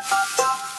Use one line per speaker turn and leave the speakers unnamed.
Música